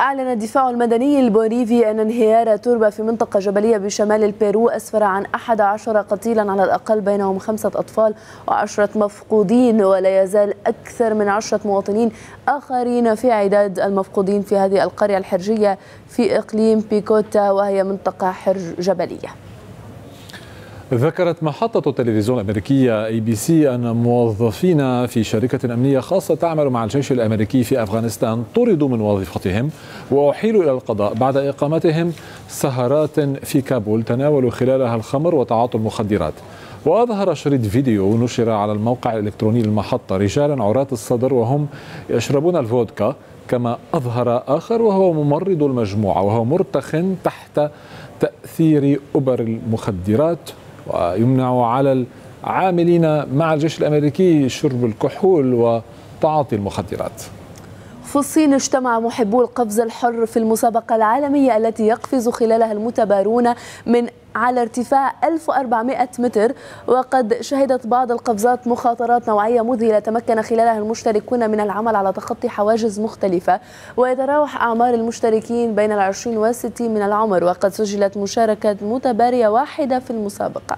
أعلن الدفاع المدني البوليفي أن انهيار تربة في منطقة جبلية بشمال البيرو أسفر عن 11 قتيلا على الأقل بينهم خمسة أطفال وعشرة مفقودين ولا يزال أكثر من عشرة مواطنين آخرين في عداد المفقودين في هذه القرية الحرجية في إقليم بيكوتا وهي منطقة حرج جبلية. ذكرت محطة التلفزيون الأمريكية اي بي سي أن موظفين في شركة أمنية خاصة تعمل مع الجيش الأمريكي في أفغانستان طردوا من وظيفتهم وأحيلوا إلى القضاء بعد إقامتهم سهرات في كابول تناولوا خلالها الخمر وتعاطوا المخدرات. وأظهر شريط فيديو نشر على الموقع الإلكتروني للمحطة رجالا عراة الصدر وهم يشربون الفودكا كما أظهر آخر وهو ممرض المجموعة وهو مرتخ تحت تأثير أبر المخدرات. ويمنع على العاملين مع الجيش الأمريكي شرب الكحول وتعاطي المخدرات. في الصين اجتمع محبو القفز الحر في المسابقة العالمية التي يقفز خلالها المتبارون من على ارتفاع 1400 متر. وقد شهدت بعض القفزات مخاطرات نوعية مذهلة تمكن خلالها المشتركون من العمل على تخطي حواجز مختلفة. ويتراوح أعمار المشتركين بين العشرين والستين من العمر. وقد سجلت مشاركة متبارية واحدة في المسابقة.